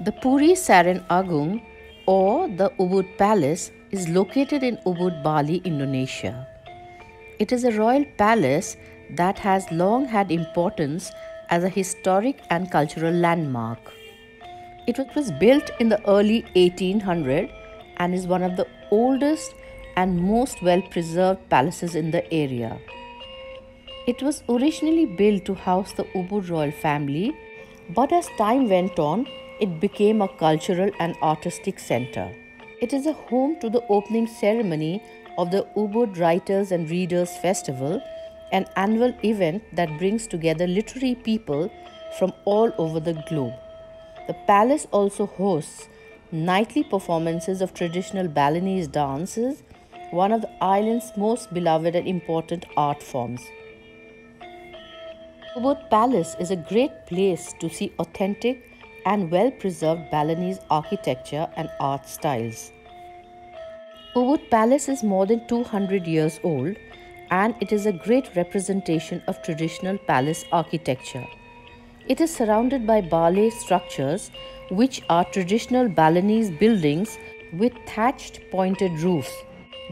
The Puri Saren Agung or the Ubud Palace is located in Ubud, Bali, Indonesia. It is a royal palace that has long had importance as a historic and cultural landmark. It was built in the early 1800 and is one of the oldest and most well preserved palaces in the area. It was originally built to house the Ubud royal family, but as time went on, it became a cultural and artistic center. It is a home to the opening ceremony of the Ubud Writers and Readers Festival, an annual event that brings together literary people from all over the globe. The palace also hosts nightly performances of traditional Balinese dances, one of the island's most beloved and important art forms. Ubud Palace is a great place to see authentic and well preserved Balinese architecture and art styles. Ubud Palace is more than 200 years old and it is a great representation of traditional palace architecture. It is surrounded by Balai structures, which are traditional Balinese buildings with thatched pointed roofs.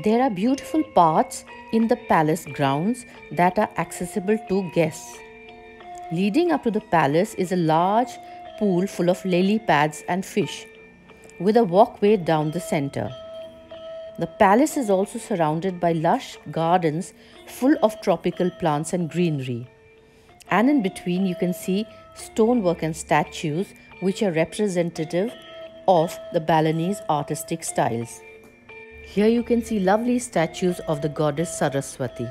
There are beautiful paths in the palace grounds that are accessible to guests. Leading up to the palace is a large pool full of lily pads and fish, with a walkway down the center. The palace is also surrounded by lush gardens full of tropical plants and greenery. And in between, you can see stonework and statues which are representative of the Balinese artistic styles. Here you can see lovely statues of the goddess Saraswati.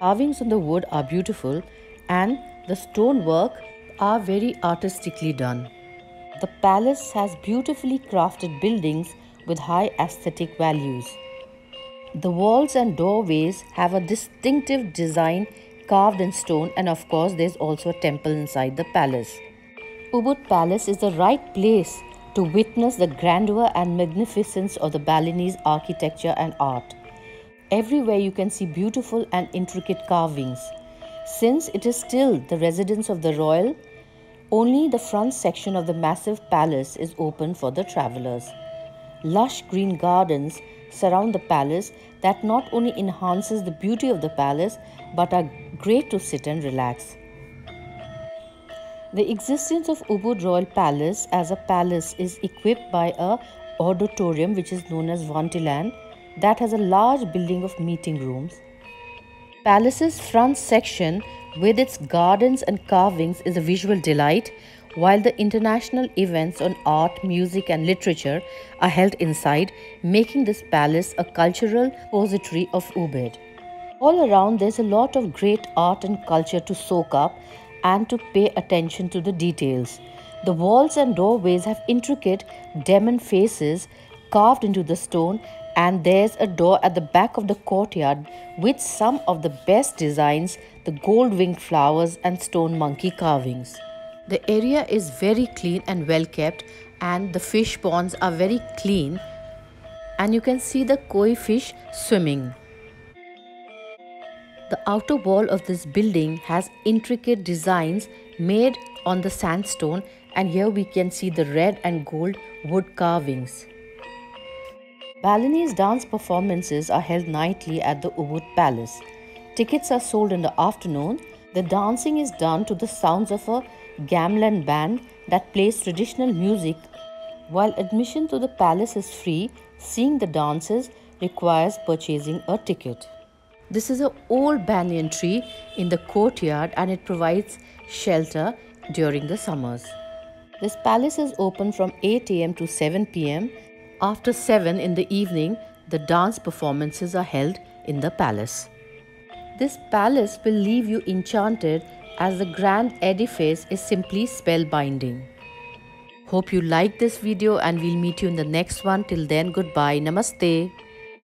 Carvings on the wood are beautiful and the stonework are very artistically done. The palace has beautifully crafted buildings with high aesthetic values. The walls and doorways have a distinctive design carved in stone, and of course, there's also a temple inside the palace. Ubud Palace is the right place to witness the grandeur and magnificence of the Balinese architecture and art. Everywhere you can see beautiful and intricate carvings. Since it is still the residence of the royal, only the front section of the massive palace is open for the travelers. Lush green gardens surround the palace that not only enhances the beauty of the palace but are great to sit and relax. The existence of Ubud Royal Palace as a palace is equipped by a auditorium which is known as Vantilan that has a large building of meeting rooms. Palace's front section with its gardens and carvings is a visual delight while the international events on art, music, and literature are held inside, making this palace a cultural repository of Ubud. All around, there's a lot of great art and culture to soak up and to pay attention to the details. The walls and doorways have intricate demon faces carved into the stone, and there's a door at the back of the courtyard with some of the best designs the gold winged flowers and stone monkey carvings. The area is very clean and well kept and the fish ponds are very clean and you can see the koi fish swimming. The outer wall of this building has intricate designs made on the sandstone and here we can see the red and gold wood carvings. Balinese dance performances are held nightly at the Ubud Palace. Tickets are sold in the afternoon. The dancing is done to the sounds of a gamelan band that plays traditional music. While admission to the palace is free, seeing the dances requires purchasing a ticket. This is an old banyan tree in the courtyard and it provides shelter during the summers. This palace is open from 8 am to 7 pm. After 7 in the evening, the dance performances are held in the palace. This palace will leave you enchanted as the grand edifice is simply spellbinding. Hope you like this video and we'll meet you in the next one. Till then, goodbye. Namaste.